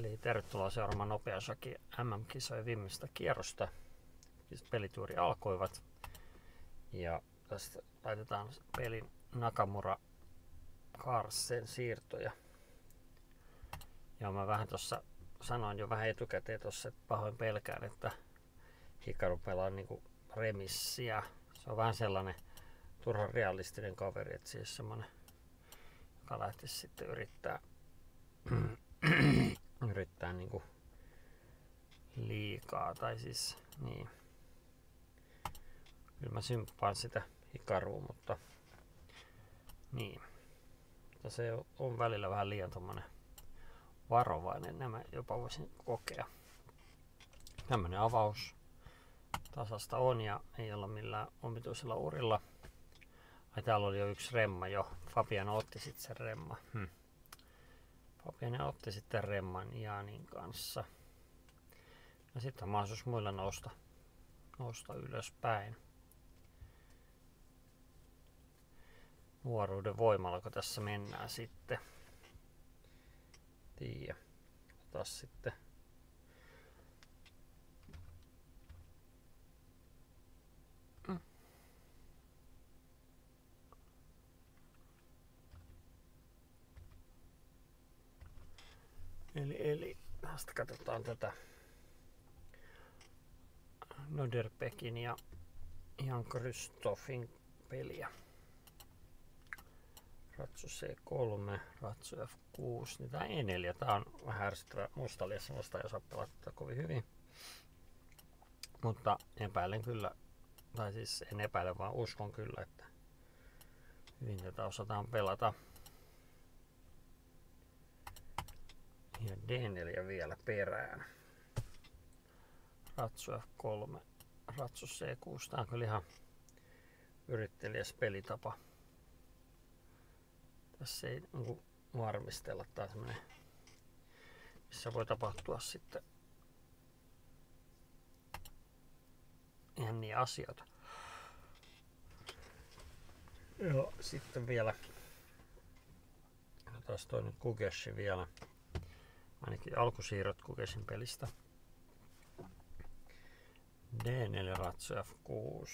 Eli tervetuloa seuraamaan Nopeasaki MM-kisojen viimeistä kierrosta. Pelit juuri alkoivat. Ja tästä laitetaan pelin Nakamura Carlsen siirtoja. Ja mä vähän tuossa sanoin jo vähän etukäteen tuossa, että pahoin pelkään, että Hikaru pelaa niinku remissiä. Se on vähän sellainen turhan realistinen kaveri, että siis semmonen, joka lähtisi sitten yrittää yrittää niinku liikaa, tai siis niin. Kyllä mä symppaan sitä Hikarua, mutta niin. Mutta se on välillä vähän liian tommonen varovainen, nämä jopa voisin kokea. Tämmönen avaus tasasta on ja ei olla millään omituisella urilla. Ai täällä oli jo yksi remma jo. Fabian otti sitten sen remma. Fabian otti sitten remman Jaanin kanssa. Ja sitten on mahdollisuus muilla nousta, nousta ylöspäin. Nuoruuden voimalla, kun tässä mennään sitten. Tiiä. Taas sitten Eli, eli tästä katsotaan tätä Noderbekin ja Jan Krystofin peliä. Ratsu C3, Ratsu F6, niin tää E4, tää on vähän ärsyttävä mustaliassa, musta ei osaa pelata kovin hyvin. Mutta epäilen kyllä, tai siis en epäile, vaan uskon kyllä, että hyvin tätä osataan pelata. Ja D4 vielä perään. Ratsu F3, Ratsu C6. Tää on kyllä ihan yrittelijäs pelitapa. Tässä ei niin varmistella. Tää semmonen, missä voi tapahtua sitten ihan niin asioita. Joo, sitten vielä taas toinen Kugeshi vielä ainakin alkusiirrot Kukesin pelistä. D4 ratsu F6,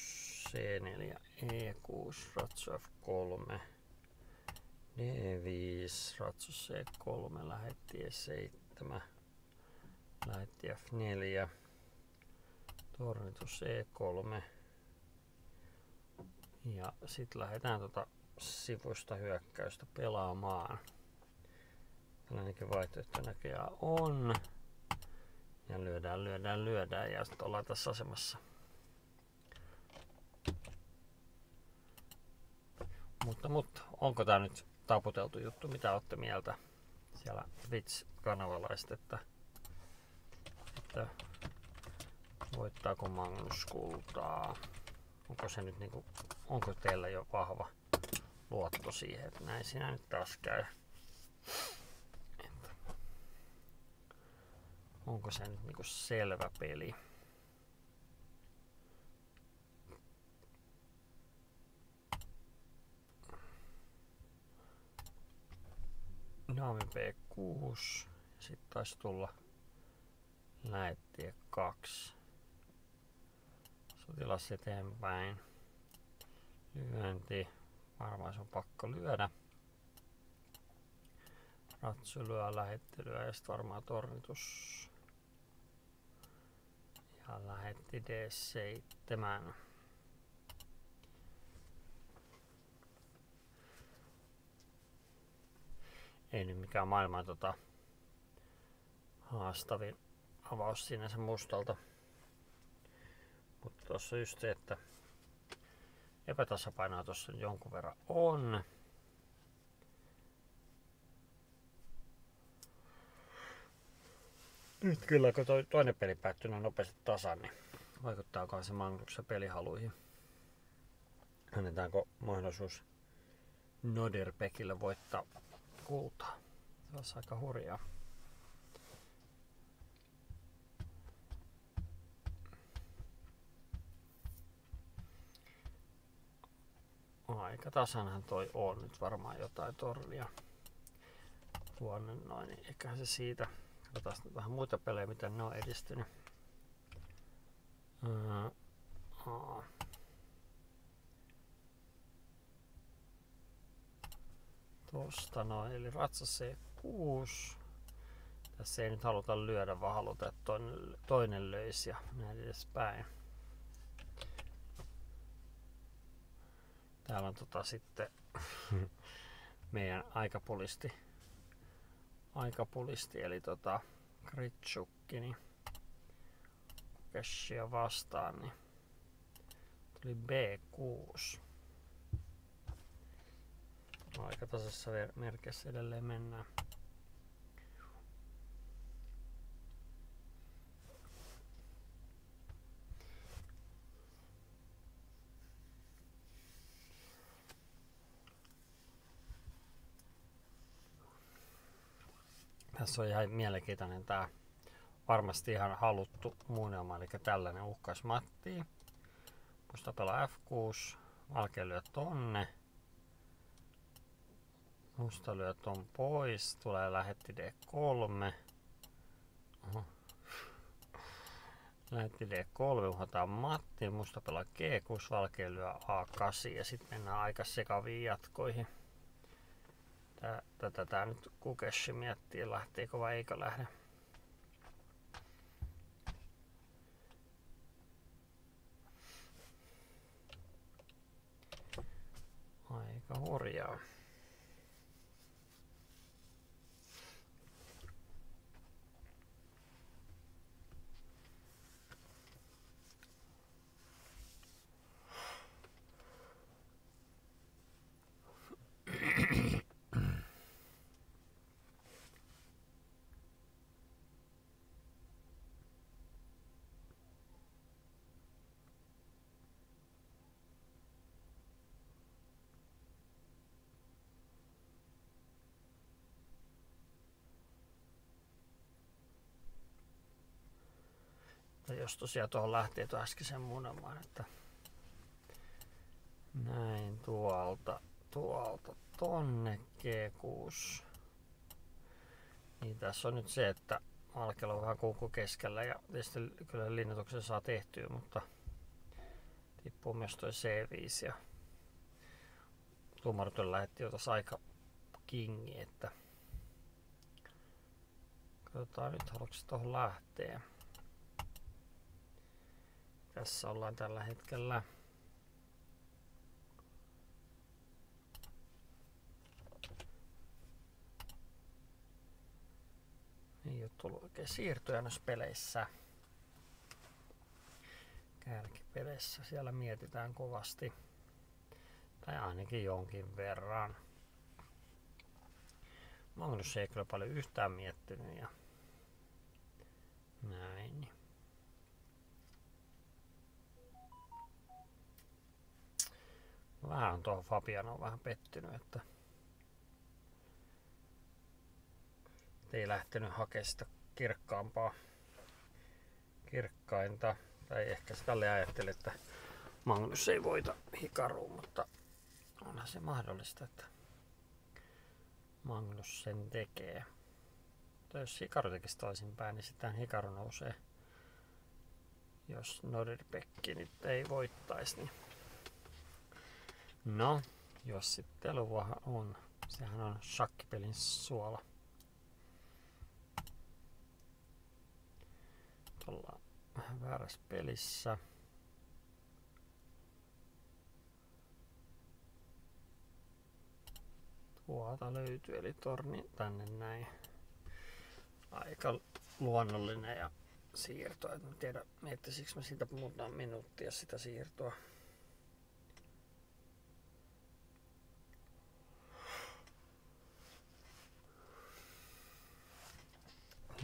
C4 E6 ratsu F3, D5 ratsu C3 lähetti E7, lähetti F4, tornitus E3 ja sitten lähdetään tuota sivuista hyökkäystä pelaamaan. Tällainenkin vaihtoehto näköjään on. Ja lyödään, lyödään, lyödään ja sitten ollaan tässä asemassa. Mutta, mutta onko tämä nyt taputeltu juttu? Mitä olette mieltä siellä Twitch-kanavalla, että, että voittaako Magnus kultaa? Onko se nyt niinku, onko teillä jo vahva luotto siihen, että näin sinä nyt taas käy? Onko se nyt niinku selvä peli. Naami B6. Sitten taisi tulla lähettie 2. Sotilas eteenpäin. Lyönti. Varmaan se on pakko lyödä. Ratsylyä, lähettelyä ja sitten varmaan tornitus ja lähetti D7. Ei nyt mikään maailman tota, haastavin avaus sinänsä mustalta. Mutta tuossa just se, että epätasapainoa tuossa jonkun verran on. Nyt kyllä, kun toi, toinen peli päättyy noin nopeasti tasan, niin vaikuttaakohan se Magnuksen pelihaluihin. Annetaanko mahdollisuus Noderpekille voittaa kultaa? Se olisi aika hurjaa. Aika tasanhan toi on nyt varmaan jotain tornia tuonne noin, niin eiköhän se siitä Katsotaan nyt vähän muita pelejä, miten ne on edistynyt. Tosta noin, eli ratsa C6. Tässä ei nyt haluta lyödä, vaan haluta, että toinen, toinen löisi ja näin edespäin. Täällä on tota sitten meidän aikapulisti, aikapulisti eli tota Kritsukki, niin Kashia vastaan, niin tuli B6. Aika tasaisessa merkissä edelleen mennään. Tässä on ihan mielenkiintoinen tämä varmasti ihan haluttu muunnelma, eli tällainen uhkas Matti. Musta pelaa F6, valkea lyö tonne. Musta lyö ton pois, tulee lähetti D3. Oho. Lähetti D3, uhataan Matti, musta pelaa G6, valkea lyö A8 ja sitten mennään aika sekaviin jatkoihin. Tätä tää nyt Kukeshi miettii, lähteekö vai eikö lähde. Aika hurjaa. Jos tosiaan tuohon lähtee tuo äskeisen munamaan, että näin tuolta, tuolta tonne G6. Niin tässä on nyt se, että Malkella on vähän kuukku keskellä ja tietysti kyllä linjoituksen saa tehtyä, mutta tippuu myös toi C5 ja tuomarit lähetti jo tuossa aika kingi, että katsotaan nyt haluatko tuohon lähteä. Tässä ollaan tällä hetkellä. Ei ole tullut oikein siirtyä noissa peleissä. Kärkipeleissä siellä mietitään kovasti. Tai ainakin jonkin verran. Magnus ei kyllä paljon yhtään miettinyt ja näin. Vähän on tuohon Fabian on vähän pettynyt, että ei lähtenyt hakemaan sitä kirkkaampaa kirkkainta. Tai ehkä sitä tälle ajatteli, että Magnus ei voita Hikaruun, mutta onhan se mahdollista, että Magnus sen tekee. Mutta jos Hikaru tekisi toisinpäin, niin sitten Hikaru nousee. Jos Nordirbekki nyt ei voittaisi, niin No, jossittelua on. Sehän on shakkipelin suola. Ollaan vähän väärässä pelissä. Tuolta löytyy, eli torni tänne näin. Aika luonnollinen ja siirto. En tiedä, miettisikö mä siitä muutama minuuttia sitä siirtoa.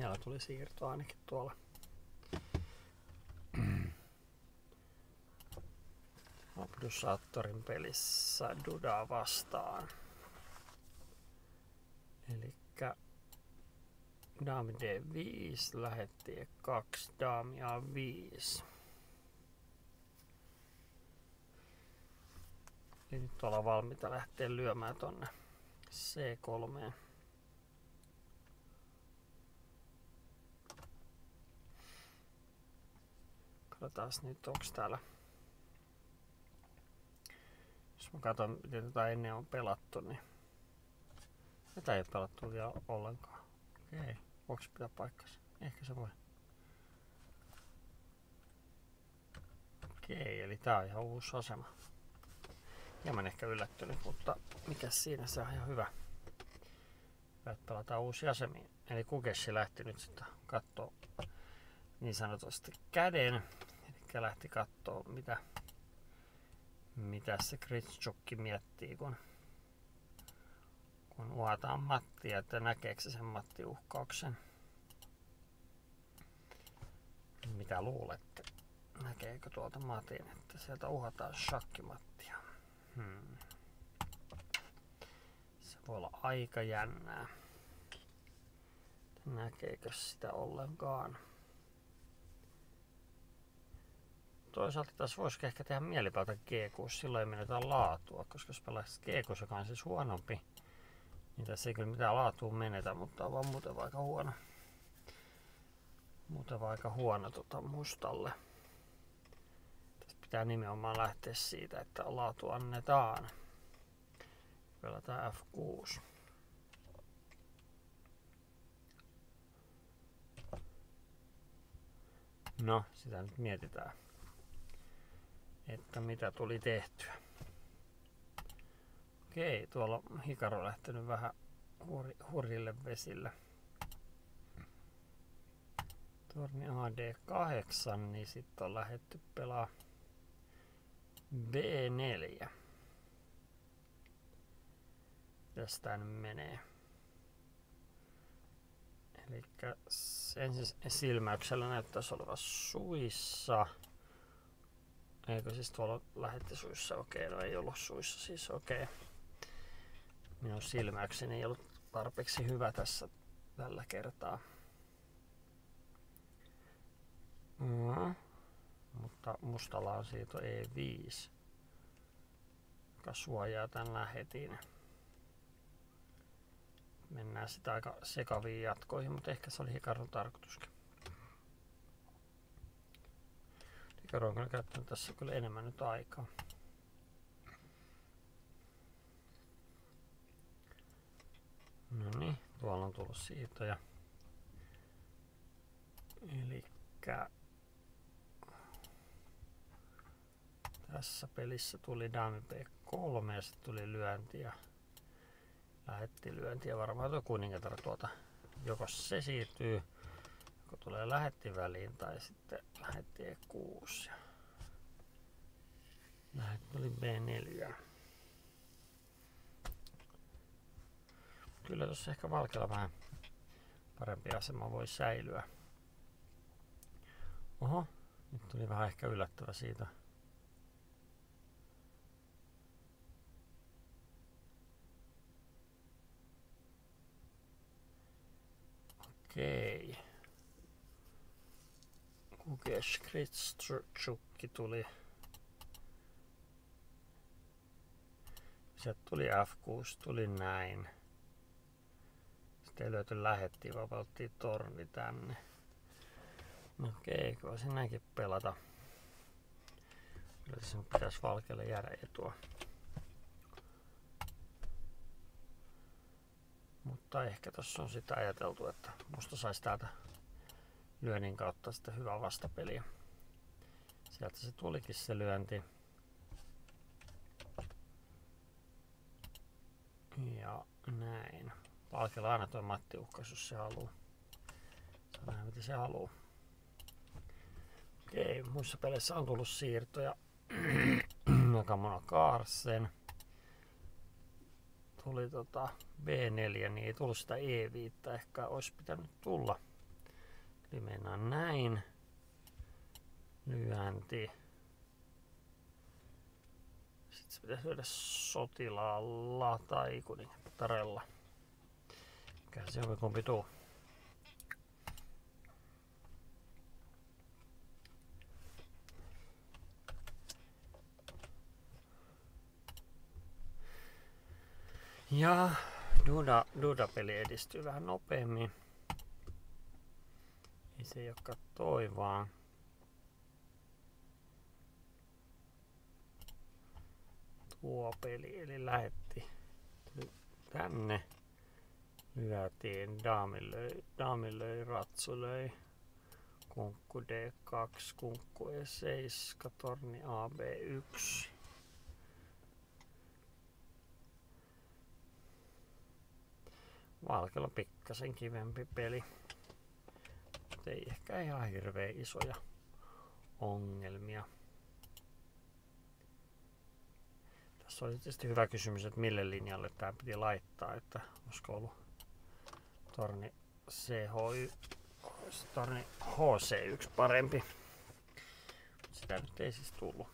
Siellä tuli siirto ainakin tuolla. Abdusaattorin pelissä Duda vastaan. Eli Daami D5 lähetti 2 Daami A5. Eli nyt ollaan valmiita lähteä lyömään tonne C3. Katsotaan nyt, onko täällä... Jos mä katson, miten tätä ennen on pelattu, niin... Tätä ei ole pelattu vielä ollenkaan. Okei, okay. voiko pitää paikkansa? Ehkä se voi. Okei, eli tää on ihan uusi asema. Hieman ehkä yllättynyt, mutta mikä siinä, se on ihan hyvä. Hyvä, että pelataan uusia asemia. Eli Kukeshi lähti nyt sitten kattoo niin sanotusti käden. Eli lähti kattoo mitä, mitä se Kritsukki miettii, kun, kun uhataan Mattia, että näkeekö se sen Matti uhkauksen. Mitä luulette? Näkeekö tuolta Matin, että sieltä uhataan shakkimattia? Hmm. Se voi olla aika jännää. Näkeekö sitä ollenkaan? Toisaalta tässä voisi ehkä tehdä mielipäätä G6, silloin ei menetään laatua, koska jos pelaisit G6, joka on siis huonompi, niin tässä ei kyllä mitään laatua menetä, mutta on vaan muuten aika huono. Muuten aika huono tota, mustalle. Tästä pitää nimenomaan lähteä siitä, että laatu annetaan. Pelataan F6. No, sitä nyt mietitään, että mitä tuli tehtyä. Okei, tuolla on Hikaro lähtenyt vähän hurjille vesille. Torni AD8, niin sitten on lähetty pelaa B4. Tästä nyt menee. Eli ensin silmäyksellä näyttäisi olevan suissa. Eikö siis tuolla lähetti suissa? Okei, no ei ollut suissa, siis okei. Minun silmäykseni ei ollut tarpeeksi hyvä tässä tällä kertaa. Mm. Mutta mustalla on siitä E5, joka suojaa tämän lähetin mennään sitä aika sekaviin jatkoihin, mutta ehkä se oli Hikaron tarkoituskin. Hikaru on kyllä käyttänyt tässä kyllä enemmän nyt aikaa. No niin, tuolla on tullut siirtoja. Eli tässä pelissä tuli dame B3 ja sitten tuli lyönti ja lähetti lyöntiä. Varmaan tuo kuningatar tuota, joko se siirtyy, joko tulee lähetti väliin tai sitten lähetti E6. Ja lähetti tuli B4. Kyllä tuossa ehkä valkealla vähän parempi asema voi säilyä. Oho, nyt tuli vähän ehkä yllättävä siitä. Okei. Kukesh Kritschukki tuli. Sieltä tuli F6, tuli näin. Sitten ei löyty lähetti, vaan torni tänne. No okei, kyllä sinäkin pelata. Kyllä tässä pitäisi valkealle jäädä etua. Mutta ehkä tuossa on sitä ajateltu, että musta saisi täältä lyönnin kautta sitten hyvää vastapeliä. Sieltä se tulikin se lyönti. Ja näin. Valkella aina tuo Matti uhkas, jos se haluu. Saa nähdä mitä se haluu. Okei, muissa peleissä on tullut siirtoja. Nakamona Kaarsen tuli tota B4, niin ei tullut sitä E5. Ehkä olisi pitänyt tulla. Eli mennään näin. Lyönti. Sitten se pitäisi lyödä sotilaalla tai kuningattarella. Mikä se on kumpi tuu. Ja Duda, Duda-peli edistyy vähän nopeammin. Ei se joka toi vaan. Tuo peli, eli lähetti tänne. Lyötiin, daami löi, daami löi, ratsu löi. Kunkku D2, kunkku E7, torni AB1. Valkella pikkasen kivempi peli. Mutta ei ehkä ihan hirveän isoja ongelmia. Tässä oli tietysti hyvä kysymys, että mille linjalle tämä piti laittaa, että olisiko ollut torni CH, torni HC1 parempi. Sitä nyt ei siis tullut.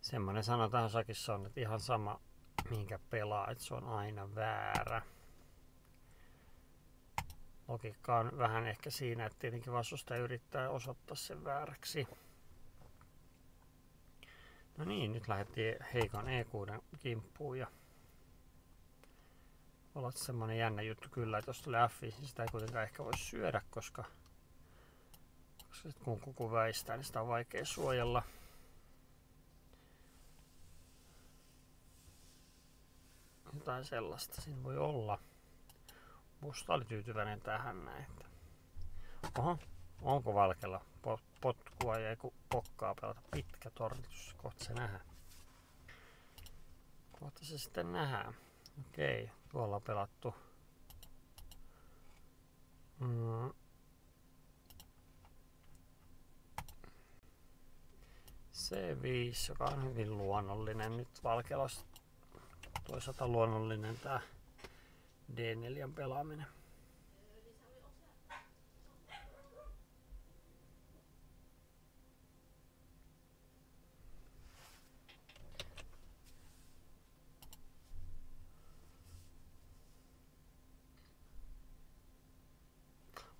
Semmoinen sana tähän sakissa on, että ihan sama minkä pelaa, että se on aina väärä. Logiikka on vähän ehkä siinä, että tietenkin vastustaja yrittää osoittaa sen vääräksi. No niin, nyt lähdettiin heikon E6 kimppuun ja olla semmonen jännä juttu kyllä, että jos tulee F, niin sitä ei kuitenkaan ehkä voi syödä, koska, koska kun kuku väistää, niin sitä on vaikea suojella. Jotain sellaista siinä voi olla. Musta oli tyytyväinen tähän näin. Oho, onko Valkella potkua ja joku pokkaa pelata pitkä tornitus? Kohta se nähdään. Kohta se sitten nähdään. Okei, tuolla on pelattu. Mm. C5, joka on hyvin luonnollinen nyt Valkelosta toisaalta luonnollinen tämä D4 pelaaminen.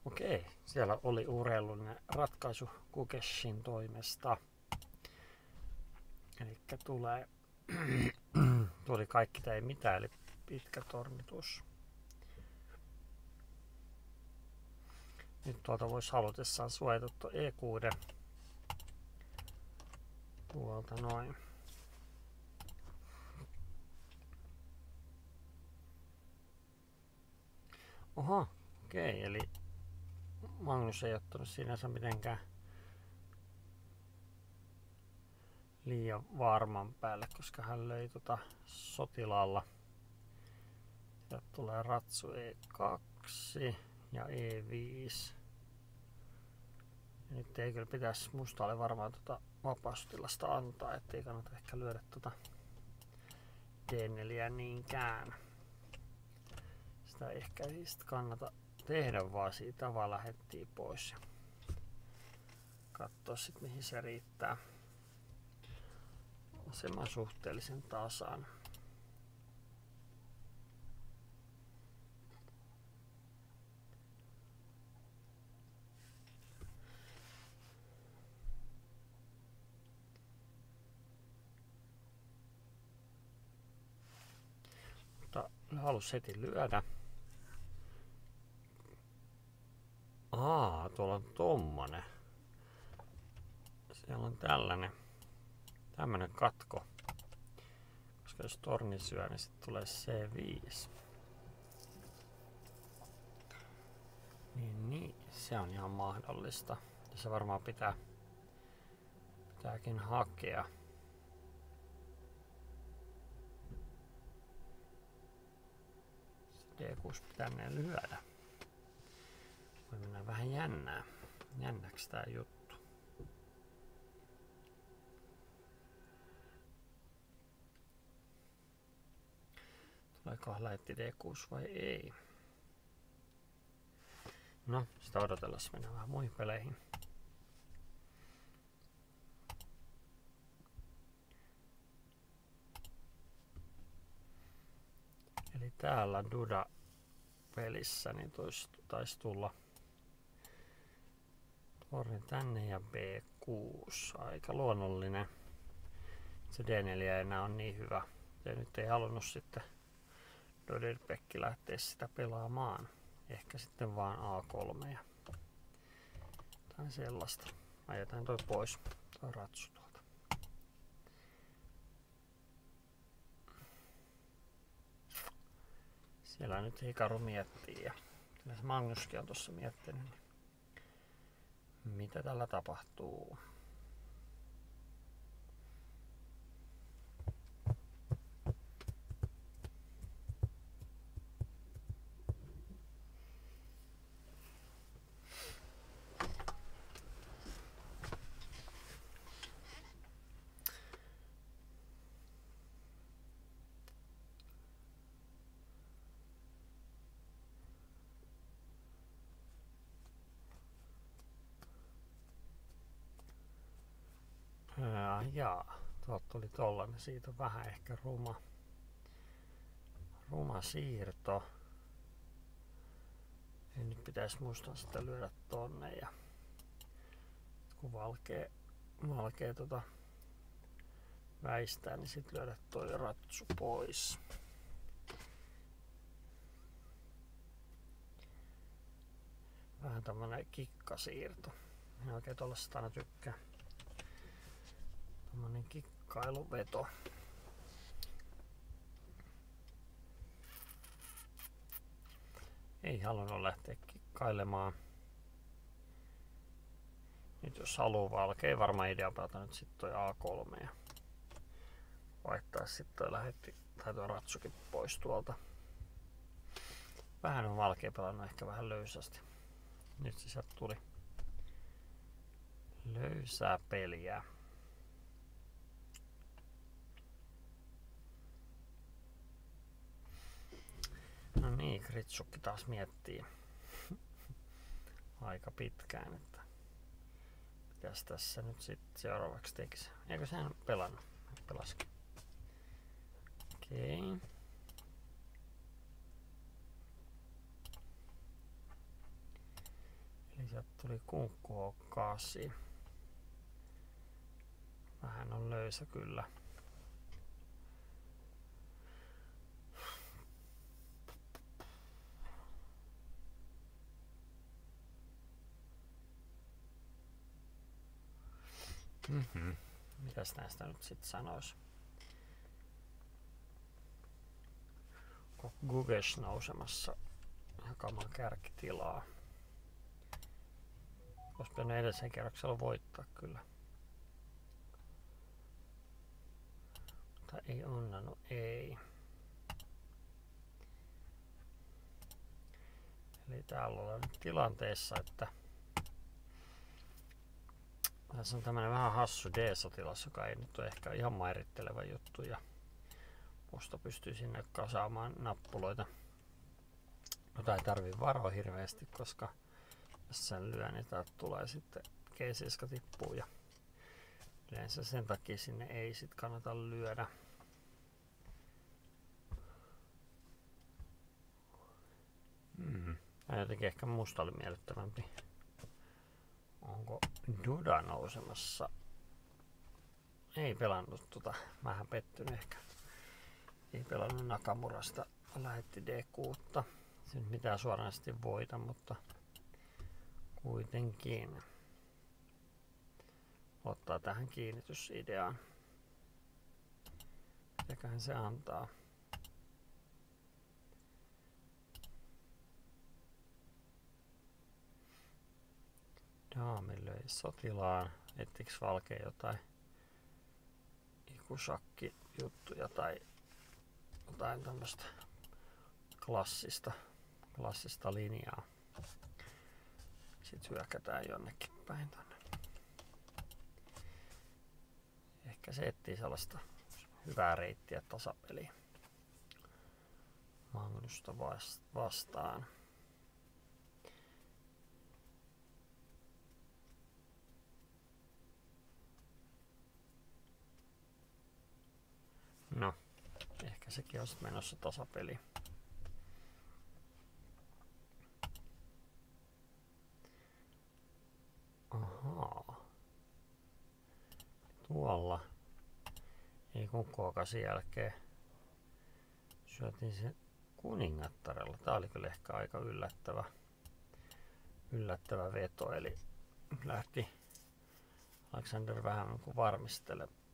Okei, siellä oli urheilullinen ratkaisu Kukeshin toimesta. Eli tulee Tuli kaikki tai mitään, eli pitkä tornitus. Nyt tuolta voisi halutessaan suojata tuo E6 tuolta noin. Oho, okei, okay, eli Magnus ei ottanut sinänsä mitenkään liian varman päälle, koska hän löi tota sotilaalla. Sieltä tulee ratsu E2 ja E5. Nyt ei kyllä pitäisi mustalle varmaan tota vapaustilasta antaa, ettei kannata ehkä lyödä tota D4 niinkään. Sitä ehkä ei sit kannata tehdä, vaan siitä vaan lähettiin pois katsoa sit mihin se riittää asema suhteellisen tasan. Mutta halus heti lyödä. Aa, tuolla on tommonen. Siellä on tällainen tämmönen katko. Koska jos torni syö, niin sitten tulee C5. Niin, niin, se on ihan mahdollista. Ja se varmaan pitää, pitääkin hakea. D6 pitää lyödä. Voi mennä vähän jännää. Jännäksi tää juttu. Tuleekohan lähetti D6 vai ei? No, sitä odotellaan mennään vähän muihin peleihin. Eli täällä Duda pelissä niin taisi tulla torni tänne ja B6. Aika luonnollinen. Se D4 ei enää on niin hyvä. Ja nyt ei halunnut sitten Döderpekki lähtee sitä pelaamaan. Ehkä sitten vaan A3 ja tai sellaista. Ajetaan toi pois, toi ratsu siellä nyt Hikaru miettii ja Magnuskin on tuossa miettinyt, niin mitä tällä tapahtuu. Jaa, jaa. Tuolta tuli tollanen. Siitä on vähän ehkä ruma, ruma siirto. Ja nyt pitäisi muistaa sitä lyödä tonne ja kun valkee, valkee tota väistää, niin sitten lyödä toi ratsu pois. Vähän tämmönen kikkasiirto. Minä oikein tollaista aina tykkää. Tämmönen kikkailuveto. Ei halunnut lähteä kikkailemaan. Nyt jos haluaa valkea, varmaan idea pelata nyt sitten toi A3 ja vaihtaa sitten toi lähetti, tai toi ratsukin pois tuolta. Vähän on valkea pelannut ehkä vähän löysästi. Nyt se sieltä tuli löysää peliä. No niin, Kritsukki taas miettii aika pitkään, että mitäs tässä nyt sitten seuraavaksi tekisi. Eikö sehän pelannut? Pelaskin. Okei. Okay. Eli sieltä tuli kunkku H8. Vähän on löysä kyllä. Mm-hmm. Mitäs näistä nyt sitten sanois? Guges nousemassa jakamaan kärkitilaa. Olisi pitänyt edellisen kerroksella voittaa kyllä. Mutta ei onnannut, ei. Eli täällä ollaan nyt tilanteessa, että tässä on tämmönen vähän hassu D-sotilas, joka ei nyt ole ehkä ihan mairitteleva juttu ja musta pystyy sinne kasaamaan nappuloita. Mutta ei tarvii varoa hirveästi, koska jos sen lyö, niin täältä tulee sitten keisiska tippuu ja yleensä sen takia sinne ei sit kannata lyödä. Mm. Tämä jotenkin ehkä musta oli miellyttävämpi. Onko Duda nousemassa? Ei pelannut tota. Vähän pettynyt ehkä. Ei pelannut Nakamurasta. Lähetti D6. Se nyt mitään suoranaisesti voita, mutta kuitenkin ottaa tähän kiinnitysideaan. Mitäköhän se antaa? Daami löi sotilaan. Ettiks Valkea jotain ikusakki juttuja tai jotain tämmöistä klassista, klassista linjaa. Sitten hyökätään jonnekin päin tonne. Ehkä se etsii sellaista hyvää reittiä tasapeliä. Magnusta vastaan. No, ehkä sekin on menossa tasapeli. Ahaa. Tuolla. Ei kukaan sen jälkeen. Syötiin se kuningattarella. Tää oli kyllä ehkä aika yllättävä, yllättävä veto. Eli lähti Alexander vähän niin varmistelemaan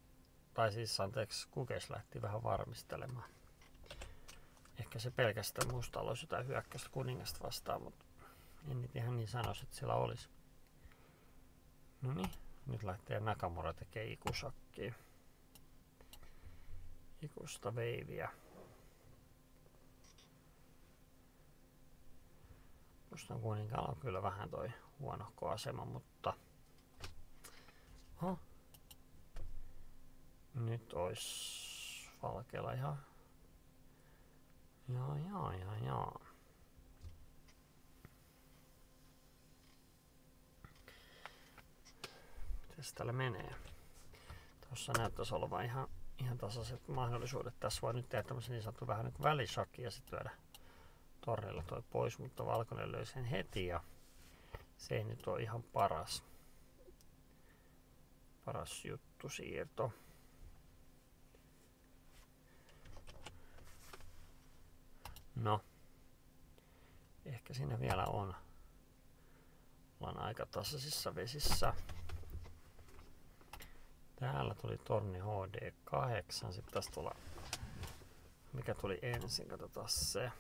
tai siis anteeksi, Kukes lähti vähän varmistelemaan. ehkä se pelkästään mustalla olisi jotain hyökkäystä kuningasta vastaan, mutta en nyt ihan niin sanoisi, että siellä olisi. No niin, nyt lähtee Nakamura tekee ikusakkiin. Ikusta veiviä. Mustan kuninkaalla on kyllä vähän toi huonohko asema, mutta... Huh. Nyt ois valkealla ihan... Joo, joo, joo, joo. Mites täällä menee? Tuossa näyttäisi olevan ihan, ihan tasaiset mahdollisuudet. Tässä voi nyt tehdä tämmöisen niin sanottu vähän niin välisakki ja sitten lyödä torrella toi pois, mutta valkoinen löi sen heti ja se ei nyt ole ihan paras, paras juttu siirto. No, ehkä siinä vielä on. Ollaan aika tasaisissa vesissä. Täällä tuli torni HD8, sitten tässä tulla, mikä tuli ensin, katsotaan se.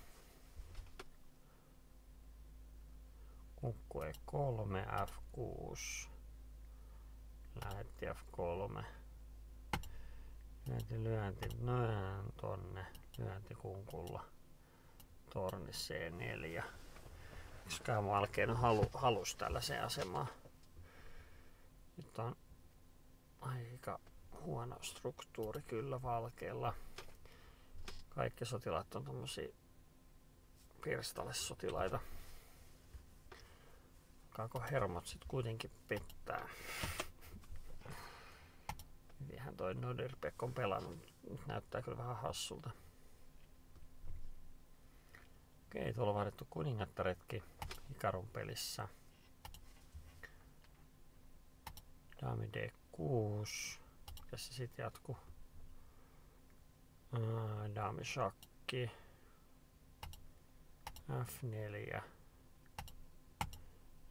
Kukku E3, F6. Lähetti F3. Lyönti, lyönti, nöön tonne. Lyönti kunkulla. Torni C4. Yksikään valkeinen halu, halus tällaiseen asemaan. Nyt on aika huono struktuuri kyllä valkealla. Kaikki sotilaat on tommosia pirstalesotilaita. Alkaako hermot sit kuitenkin pettää? Hyvinhän toi Nodirpek on pelannut. Nyt näyttää kyllä vähän hassulta. Okei, tuolla on vaadittu kuningattaretki Ikarun pelissä. Dami D6. Mikäs se sit jatkuu? Dami shakki. F4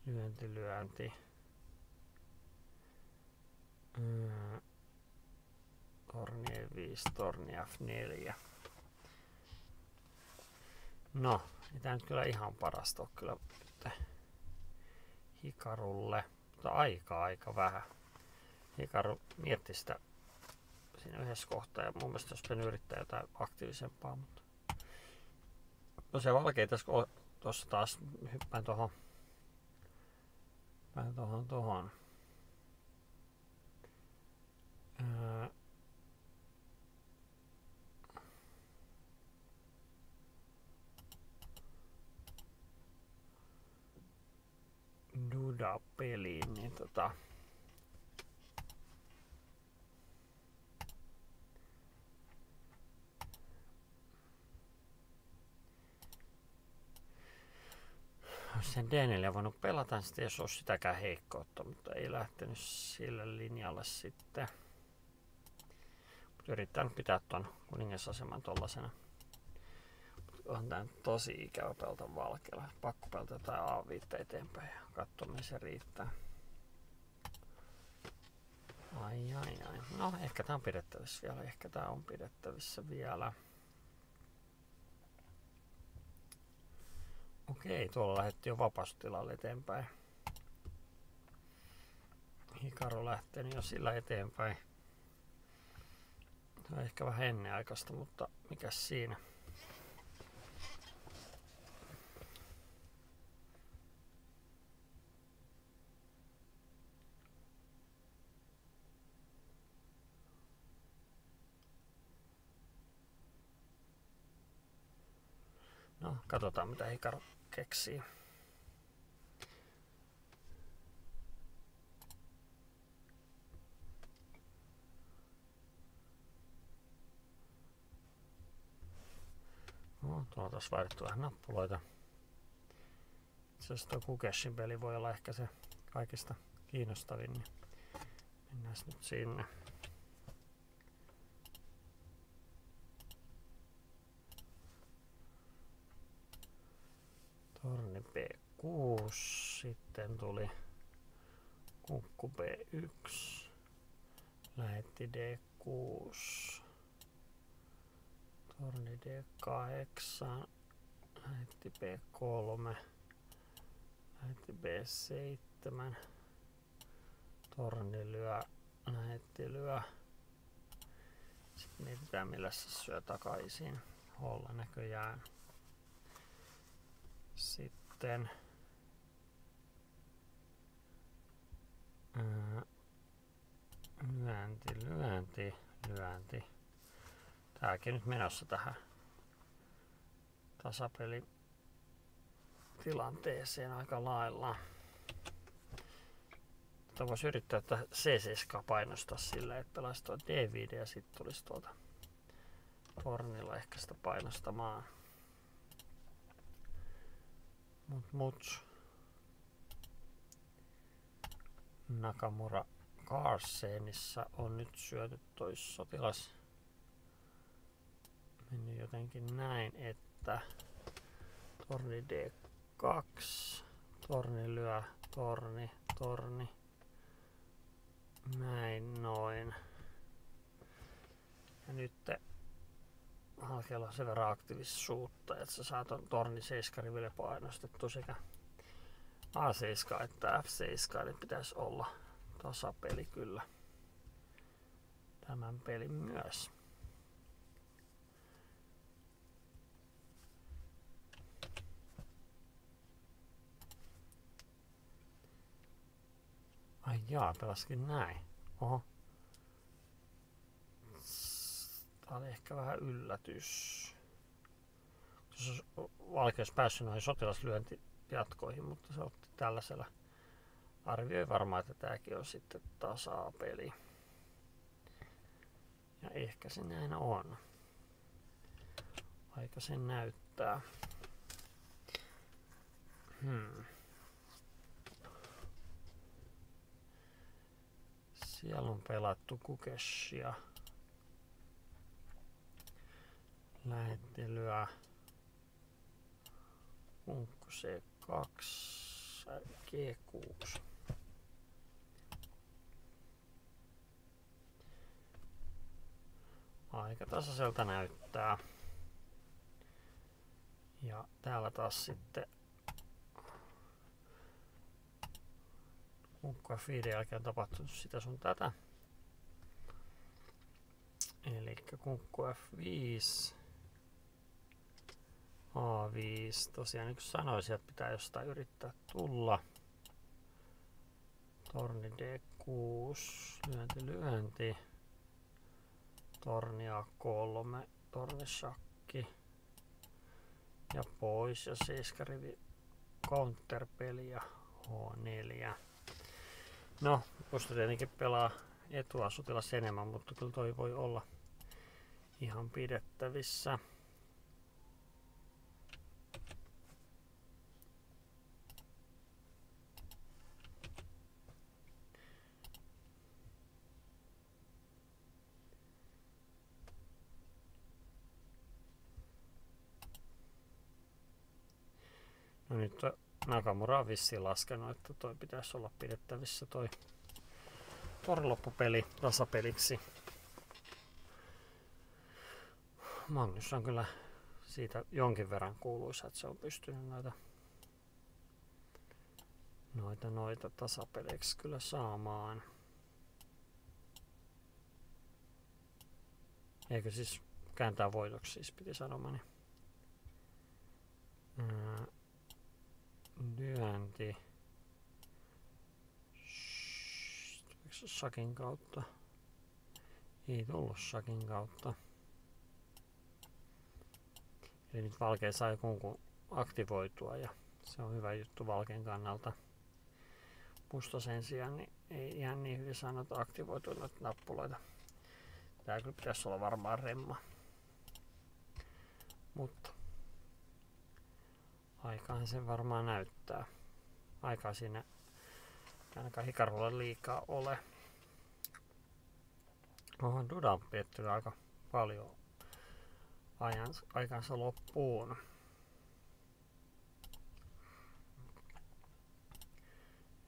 lyönti, lyönti. Torni E5, torni F4. No, ei tää nyt kyllä ihan parasta ole kyllä Hikarulle, mutta aika aika vähän. Hikaru mietti sitä siinä yhdessä kohtaa ja mun mielestä olisi yrittää jotain aktiivisempaa, mutta tosiaan valkea tässä tuossa taas hyppään tuohon Vähän tohon tohon. Ää, Duda-peliin, niin tota, sen D4 voinut pelata sitten, jos olisi sitäkään heikkoutta, mutta ei lähtenyt sille linjalle sitten. Mutta yrittänyt pitää tuon kuningasaseman tollasena. On tää tosi ikävä pelta valkealla. Pakko jotain A5 eteenpäin ja katsoa mihin se riittää. Ai ai ai. No ehkä tää on pidettävissä vielä. Ehkä tää on pidettävissä vielä. Okei, tuolla lähdettiin jo vapaustilalle eteenpäin. Hikaru lähtee jo sillä eteenpäin. Se on ehkä vähän ennenaikaista, mutta mikä siinä? No, katsotaan mitä Hikaru keksii. No, tuolla taas vaihdettu vähän nappuloita. Itse asiassa tuo Kukeshin peli voi olla ehkä se kaikista kiinnostavin, niin mennään nyt sinne. Torni B6, sitten tuli kukku B1, lähetti D6, Torni D8, lähetti B3, lähetti B7, torni lyö, lähetti lyö. Sitten mietitään millä se syö takaisin. Holla näköjään. Sitten lyönti, lyönti, lyönti. Tääkin nyt menossa tähän tasapeli tilanteeseen aika lailla. Mutta voisi yrittää että C7 painostaa sillä, että pelaisi tuo D5 ja sitten tulisi tuolta tornilla ehkä sitä painostamaan. Mut mut. Nakamura Carsenissa on nyt syöty toi sotilas mennyt jotenkin näin, että torni D2, torni lyö, torni, torni, näin noin. Ja nyt Halkealla on sen verran aktiivisuutta, että sä saat on torni 7 riville painostettu sekä A7 että F7, niin pitäisi olla tasapeli kyllä tämän pelin myös. Ai jaa, pelaskin näin. Oho. Tää oli ehkä vähän yllätys. Jos valkeus päässyt noihin sotilaslyönti jatkoihin, mutta se otti tällaisella. Arvioi varmaan, että tämäkin on sitten tasapeli. Ja ehkä se näin on. Aika sen näyttää. Hmm. Siellä on pelattu Kukeshia. Lähettelyä. Kunkku C2. G6. Aika tasaiselta näyttää. Ja täällä taas sitten Kunkka feedin jälkeen on tapahtunut sitä sun tätä. Eli kunkku F5. A5. Tosiaan niin kuin sanoin, sieltä pitää jostain yrittää tulla. Torni D6. Lyönti, lyönti. Torni A3. Torni shakki. Ja pois. Ja seiskarivi counterpeli ja H4. No, musta tietenkin pelaa etua sotilas enemmän, mutta kyllä toi voi olla ihan pidettävissä. No nyt Nakamura on vissiin laskenut, että toi pitäisi olla pidettävissä toi torloppupeli tasapeliksi. Magnus on kyllä siitä jonkin verran kuuluisa, että se on pystynyt noita, noita, noita tasapeleiksi kyllä saamaan. Eikö siis kääntää voitoksi siis piti sanomani. Lyönti. Sakin kautta? Ei tullut sakin kautta. Eli nyt Valkea sai kunkun aktivoitua ja se on hyvä juttu Valkeen kannalta. Musta sen sijaan niin ei ihan niin hyvin saanut aktivoitua noita nappuloita. Tää kyllä pitäisi olla varmaan remma. Mutta aikaan sen varmaan näyttää. Aikaa siinä ainakaan hikarulla liikaa ole. Oon Duda piettynyt aika paljon ajan, aikansa loppuun.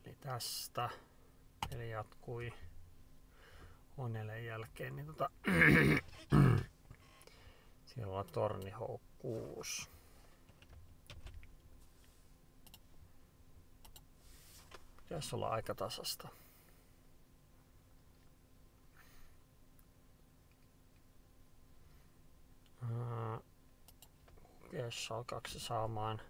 Eli tästä eli jatkui Onelen jälkeen, niin tota, Siellä on torni Pitäisi olla aika tasasta. Yes, alkaako se saamaan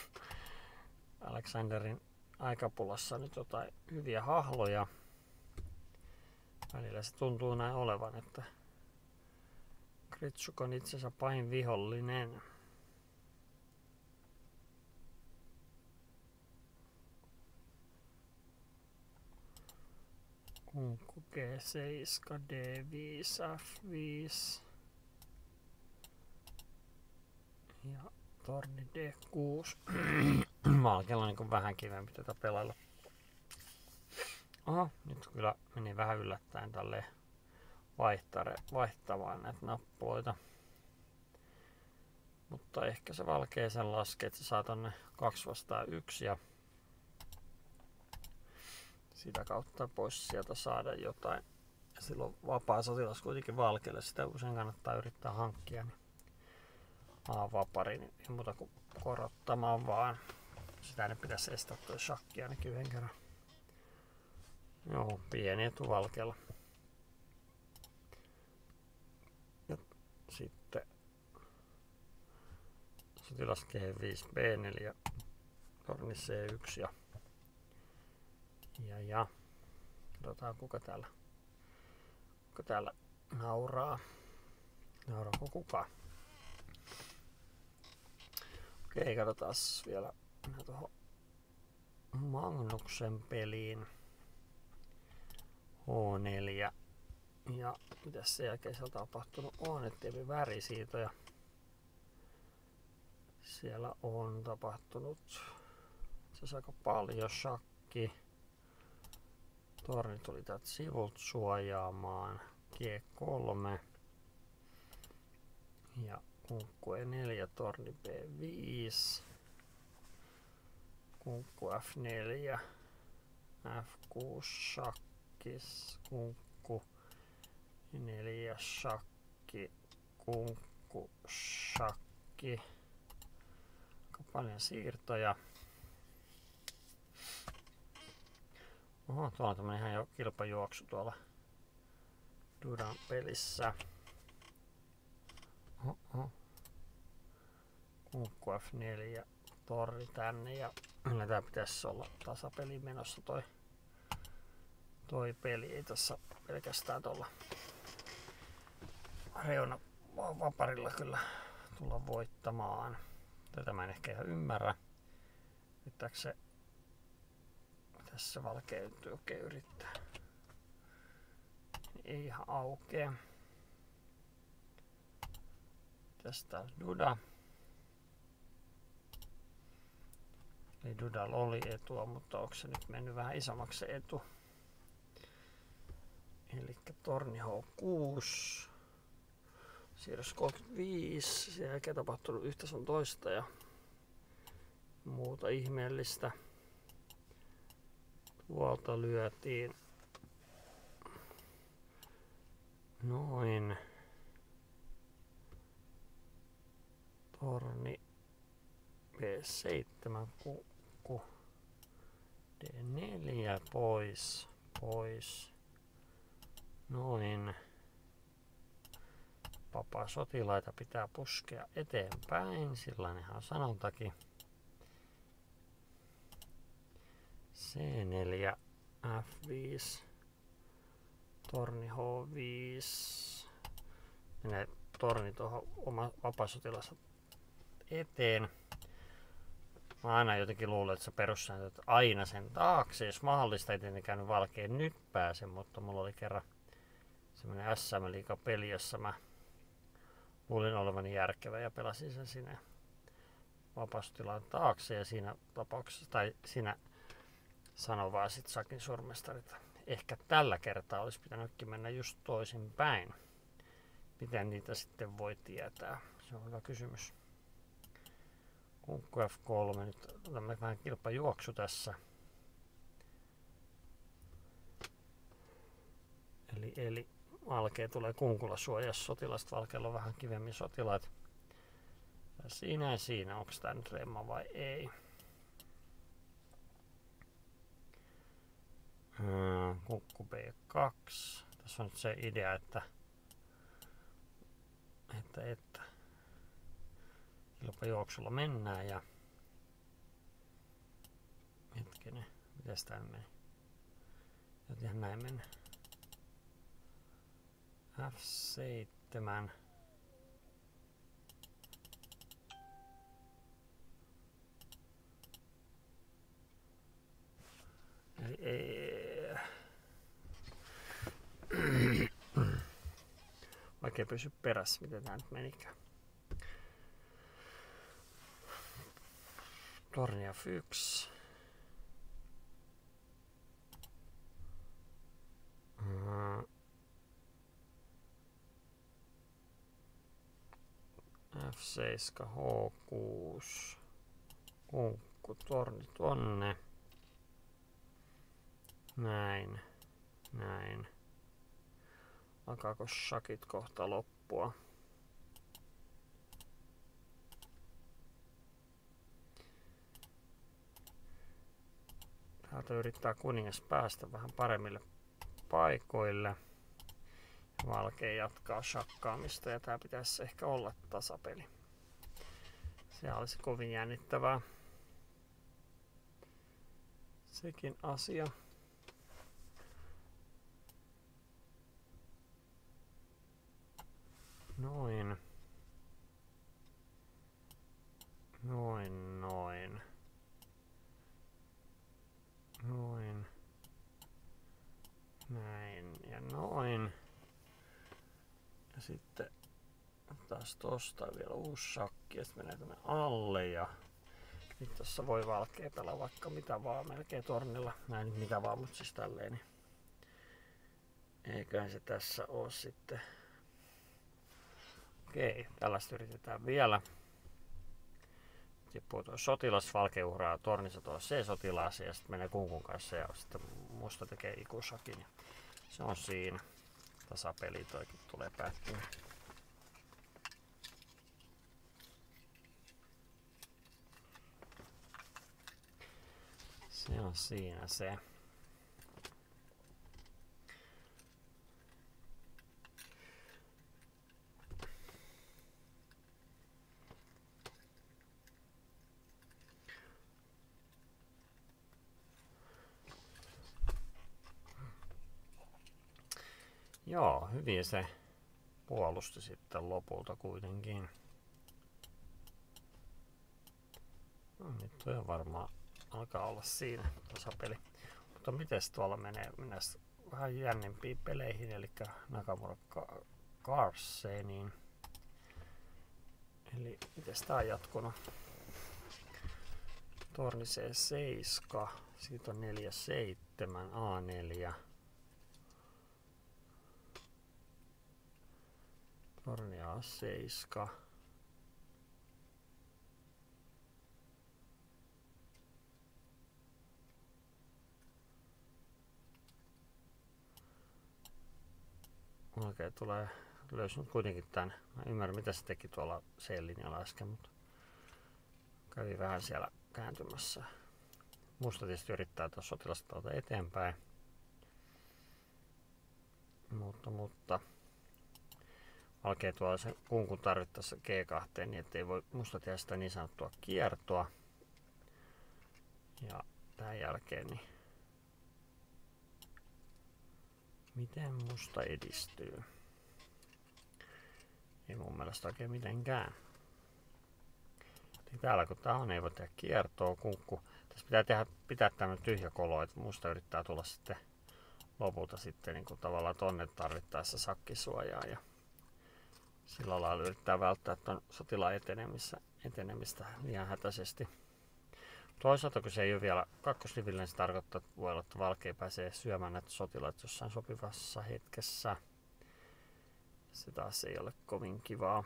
Alexanderin aikapulassa nyt jotain hyviä hahloja. Välillä se tuntuu näin olevan, että Kritsuk on itsensä pahin vihollinen. Kunkku G7, D5, F5. Ja torni D6. Valkealla niin vähän kivempi tätä pelailla. Oho, nyt kyllä meni vähän yllättäen tälle vaihtare, näitä nappuloita. Mutta ehkä se valkee sen laskee, että se saa tonne 2 vastaan 1 ja sitä kautta pois sieltä saada jotain. Ja silloin vapaa sotilas kuitenkin valkeelle, sitä usein kannattaa yrittää hankkia. Niin A-vapari, niin muuta kuin korottamaan vaan. Sitä ne pitäisi estää tuo shakki ainakin yhden kerran. Joo, pieni etu valkealla. Ja sitten sotilas G5 B4 torni C1 ja ja, ja. Katsotaan kuka täällä, kuka täällä nauraa. Nauraako kukaan? Okei, katsotaan vielä tuohon Magnuksen peliin. H4. Ja mitä sen jälkeen siellä on tapahtunut on, ettei värisiitoja. Siellä on tapahtunut se aika paljon shakki. Torni tuli täältä sivulta suojaamaan. G3. Ja kunkku E4, torni B5. Kunkku F4. F6 shakkis. Kunkku 4 shakki. Kunkku shakki. Aika paljon siirtoja. Oho, tuolla on tämmönen ihan jo kilpajuoksu tuolla Dudan pelissä. Oho. Kunkku F4, torri tänne ja kyllä tää pitäisi olla tasapeli menossa toi, toi peli. Ei tässä pelkästään tuolla reuna vaparilla kyllä tulla voittamaan. Tätä mä en ehkä ihan ymmärrä. Yrittääkö se tässä valkeutuu, okei okay, yrittää. Ei ihan aukea. Tästä on Duda. Eli Dudalla oli etua, mutta onko se nyt mennyt vähän isommaksi etu? Eli torni H6. Siirros 35. Sen jälkeen tapahtunut yhtä sun toista ja muuta ihmeellistä. Tuolta lyötiin noin torni B7 kukku D4 pois pois noin Papa sotilaita pitää puskea eteenpäin, ihan sanontakin. C4, F5, torni H5. Menee torni tuohon oma vapasotilassa eteen. Mä aina jotenkin luulen, että se perussääntö, että aina sen taakse, jos mahdollista, ei tietenkään valkeen nyt pääse, mutta mulla oli kerran semmonen SM liiga peli, jossa mä luulin olevani järkevä ja pelasin sen sinne vapaustilan taakse ja siinä tapauksessa, tai siinä sanoi vaan sit Sakin surmestari, että ehkä tällä kertaa olisi pitänytkin mennä just toisin päin. Miten niitä sitten voi tietää? Se on hyvä kysymys. Kunkku F3, nyt otamme vähän kilpajuoksu tässä. Eli, eli valkea tulee kunkulla suojassa sotilasta. Valkealla on vähän kivemmin sotilaat. Siinä ja siinä, onko tämä nyt remma vai ei. Kukku B2. Tässä on nyt se idea, että että, että kilpajuoksulla mennään ja hetkinen, miten tää meni? Jotenkin näin meni. F7 Eli ei... Vaikea pysy perässä, miten tää nyt menikään. Tornia Fyx. F7, H6, kunkku, torni tonne. Näin, näin. Alkaako shakit kohta loppua? Täältä yrittää kuningas päästä vähän paremmille paikoille. Valkea jatkaa shakkaamista ja tää pitäisi ehkä olla tasapeli. Se olisi kovin jännittävää. Sekin asia. Noin. Noin, noin. Noin. Näin ja noin. Ja sitten taas tosta vielä uusi shakki ja menee tänne alle ja nyt tässä voi valkea pelaa vaikka mitä vaan melkein tornilla. Näin mitä vaan, mutta siis tälleen. Niin eiköhän se tässä oo sitten Okei, tällaista yritetään vielä. Tippuu tuo sotilas, valkeuhraa tornissa tuo C-sotilas ja sitten menee kunkun kanssa ja sitten musta tekee ikusakin. Se on siinä. Tasapeli toikin tulee päättyä. Se on siinä se. Joo, hyvin se puolusti sitten lopulta kuitenkin. No, nyt toi varmaan alkaa olla siinä tasapeli. Mutta miten tuolla menee? Mennään vähän jännempiin peleihin, eli Nakamura Carseniin. Eli miten tää on jatkunut? Torni C7, siitä on 47, A4. Tornia 7. Oikein tulee, löysin kuitenkin tän. Mä ymmärrän mitä se teki tuolla C-linjalla äsken, mutta kävi vähän siellä kääntymässä. Musta tietysti yrittää tuossa sotilastauta eteenpäin. Mutta, mutta alkee tuolla se kunkun tarvittaessa G2, niin ettei voi musta tehdä sitä niin sanottua kiertoa. Ja tämän jälkeen niin miten musta edistyy? Ei mun mielestä oikein mitenkään. Täällä kun tää on, ei voi tehdä kiertoa, kunkku. Tässä pitää tehdä, pitää tämmönen tyhjä kolo, että musta yrittää tulla sitten lopulta sitten niin kuin tavallaan tonne tarvittaessa sakkisuojaa. Ja sillä lailla yrittää välttää tuon sotilaan etenemistä, etenemistä liian hätäisesti. Toisaalta kun se ei ole vielä kakkoslivillä, niin se tarkoittaa, että voi olla, että valkea pääsee syömään näitä sotilaita jossain sopivassa hetkessä. Se taas ei ole kovin kivaa.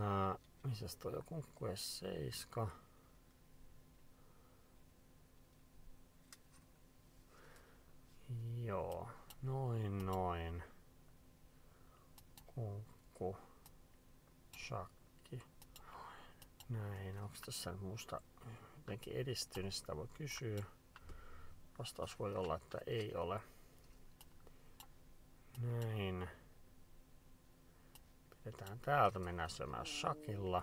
Ää, missäs toi joku Q7? Joo, noin noin. Kunkku. Shakki. Näin, onko tässä musta jotenkin edistynyt, sitä voi kysyä. Vastaus voi olla, että ei ole. Näin. Pidetään täältä, mennään syömään shakilla.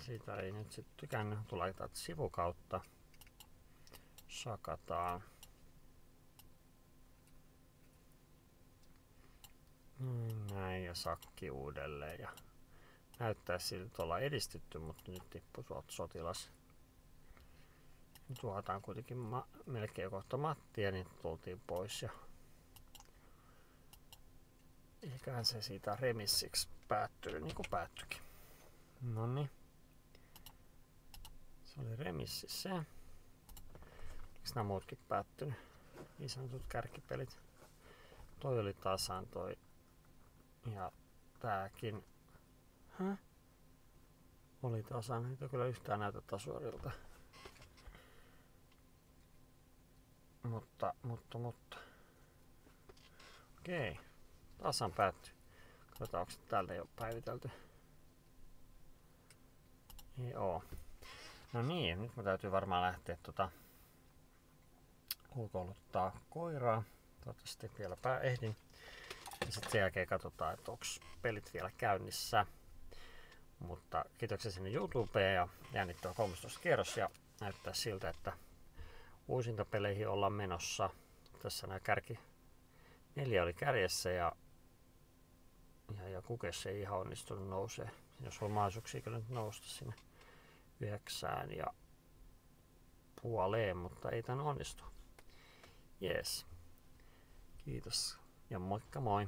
Siitä ei nyt sitten tykännyt, tulee täältä sivukautta. Sakataan. Näin ja sakki uudelleen ja näyttää siltä olla edistytty, mutta nyt tippui tuolta sotilas. Tuotaan kuitenkin ma- melkein kohta Mattia, niin tultiin pois ja eiköhän se siitä remissiksi päättyy niin kuin päättyikin. No niin. Se oli remissi se. Oliko nämä muutkin päättynyt? Niin sanotut kärkipelit. Toi oli tasan toi. Ja tääkin. Häh? Oli tasan. Ei kyllä yhtään näytä tasuorilta. Mutta, mutta, mutta. Okei. Tasan päättyy. Katsotaan, onko täältä jo päivitelty. Ei oo. No niin, nyt mä täytyy varmaan lähteä tota ulkoiluttaa koiraa. Toivottavasti vielä ehdin. Ja sitten sen jälkeen katsotaan, että onko pelit vielä käynnissä. Mutta kiitoksia sinne YouTubeen ja jännittävä 13 kierros ja näyttää siltä, että uusintapeleihin ollaan menossa. Tässä nämä kärki neljä oli kärjessä ja, ja, ja kukessa ei ihan onnistunut nousee. Jos on mahdollisuuksia kyllä nyt nousta sinne yhdeksään ja puoleen, mutta ei tän onnistu. Jees. Kiitos ja moikka moi!